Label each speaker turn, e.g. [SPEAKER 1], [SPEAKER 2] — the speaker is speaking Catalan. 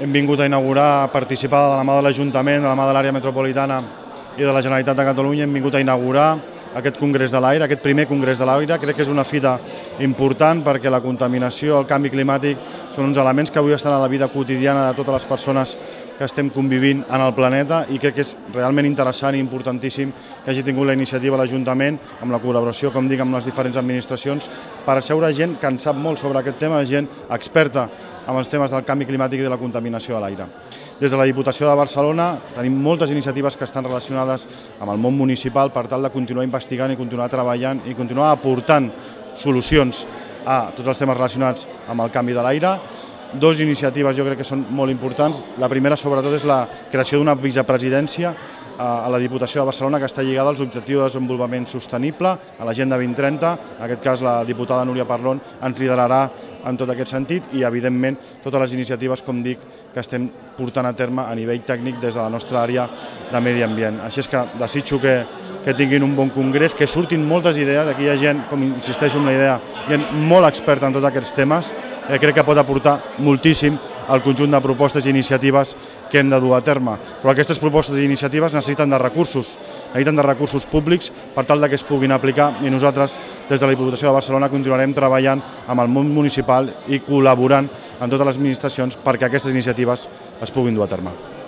[SPEAKER 1] hem vingut a inaugurar, a participar de la mà de l'Ajuntament, de la mà de l'àrea metropolitana i de la Generalitat de Catalunya, hem vingut a inaugurar aquest Congrés de l'Aire, aquest primer Congrés de l'Aire. Crec que és una fita important perquè la contaminació, el canvi climàtic són uns elements que avui estan a la vida quotidiana de totes les persones que estem convivint en el planeta i crec que és realment interessant i importantíssim que hagi tingut la iniciativa l'Ajuntament amb la col·laboració, com dic, amb les diferents administracions per asseure gent que en sap molt sobre aquest tema, gent experta amb els temes del canvi climàtic i de la contaminació de l'aire. Des de la Diputació de Barcelona tenim moltes iniciatives que estan relacionades amb el món municipal per tal de continuar investigant i continuar treballant i continuar aportant solucions a tots els temes relacionats amb el canvi de l'aire. Dos iniciatives jo crec que són molt importants. La primera, sobretot, és la creació d'una vicepresidència a la Diputació de Barcelona que està lligada als objectius de desenvolupament sostenible, a l'Agenda 2030. En aquest cas, la diputada Núria Parlon ens liderarà en tot aquest sentit i, evidentment, totes les iniciatives, com dic, que estem portant a terme a nivell tècnic des de la nostra àrea de medi ambient. Així és que desitjo que, que tinguin un bon congrés, que surtin moltes idees, aquí hi ha gent, com insisteixo en la idea, gent molt experta en tots aquests temes, que crec que pot aportar moltíssim al conjunt de propostes i iniciatives que hem de dur a terme. Però aquestes propostes i iniciatives necessiten de recursos, necessiten de recursos públics per tal que es puguin aplicar i nosaltres des de la Diputació de Barcelona continuarem treballant amb el món municipal i col·laborant amb totes les administracions perquè aquestes iniciatives es puguin dur a terme.